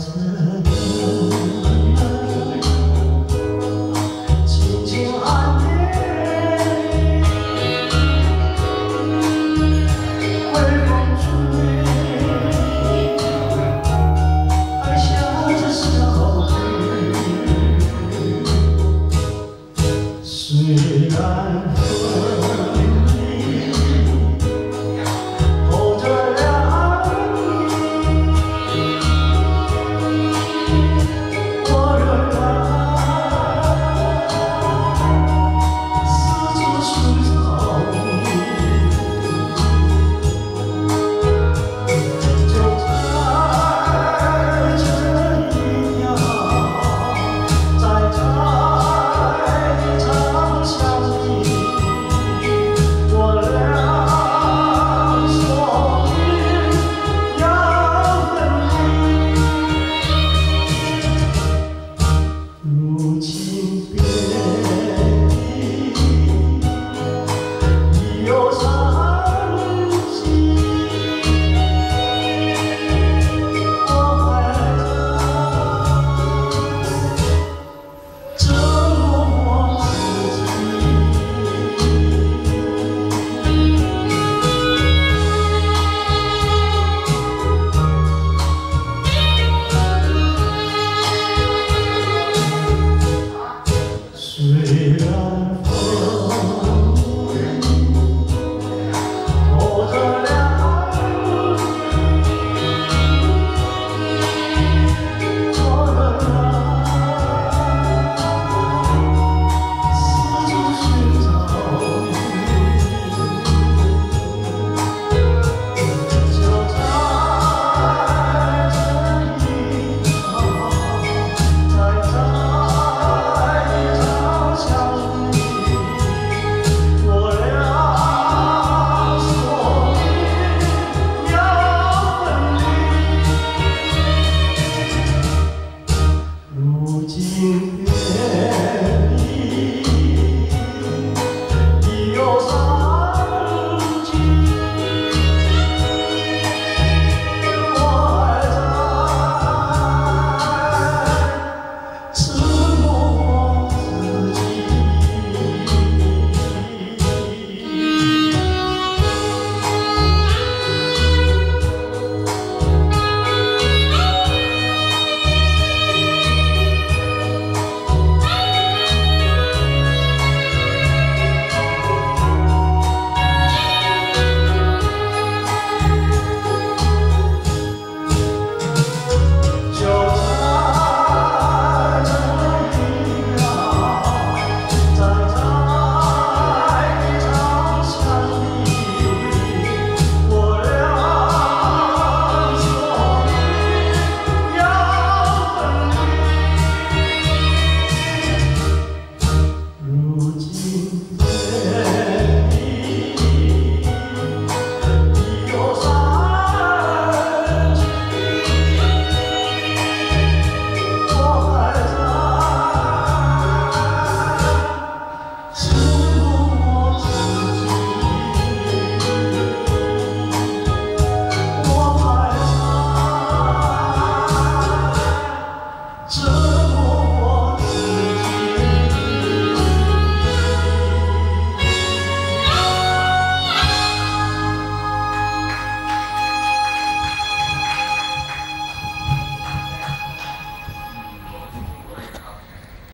子。